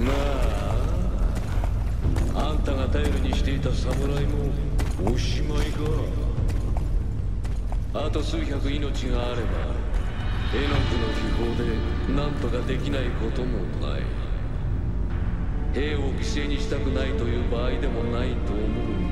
まあ。あんたが頼りにしていた侍もおしまいか。あと数百命があれば絵の具の秘宝で何とかできないこともない。兵を犠牲にしたくないという場合でもないと思う